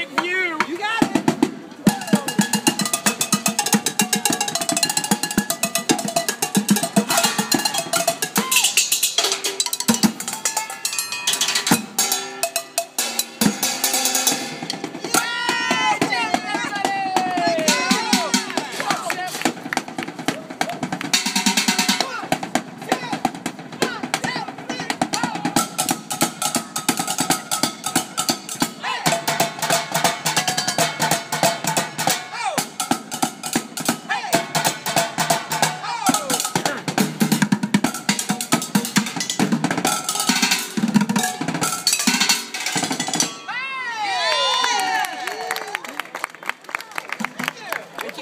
panoramic view?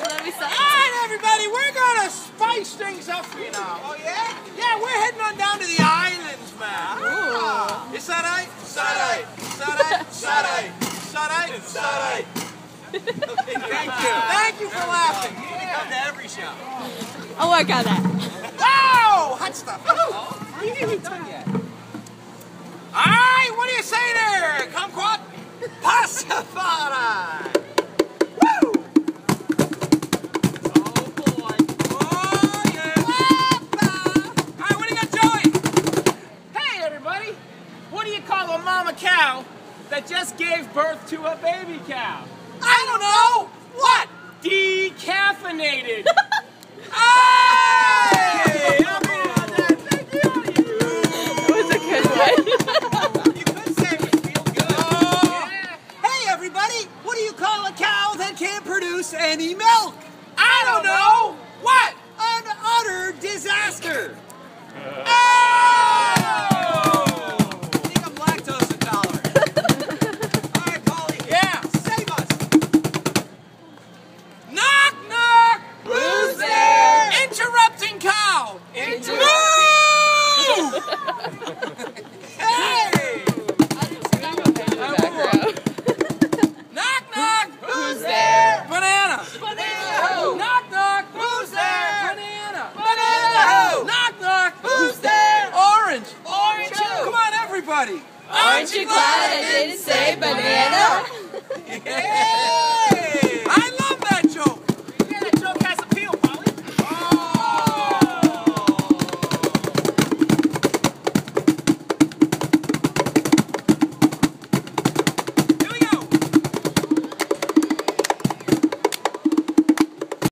Ricky Levy All sucks. right, everybody, we're gonna spice things up for you now. Oh yeah? Yeah, we're heading on down to the islands, man. Ooh. Ah. Is that right? Sarai, Sarai, Sarai, Sarai, Sarai. Okay, thank you. Thank you for laughing. You need to come to every show. Oh I'll work on that. Wow, hot stuff. Oh, you ain't done yet. All right, what do you say there, kumquat? Pastafari. That just gave birth to a baby cow? I don't know. What? Decaffeinated. Hey! I'll be that. Thank you. That was a good one. You could say we feel good. Oh! Hey, everybody! What do you call a cow that can't produce any milk? I don't know. What? An utter disaster. Oh! Aren't you glad I didn't say banana?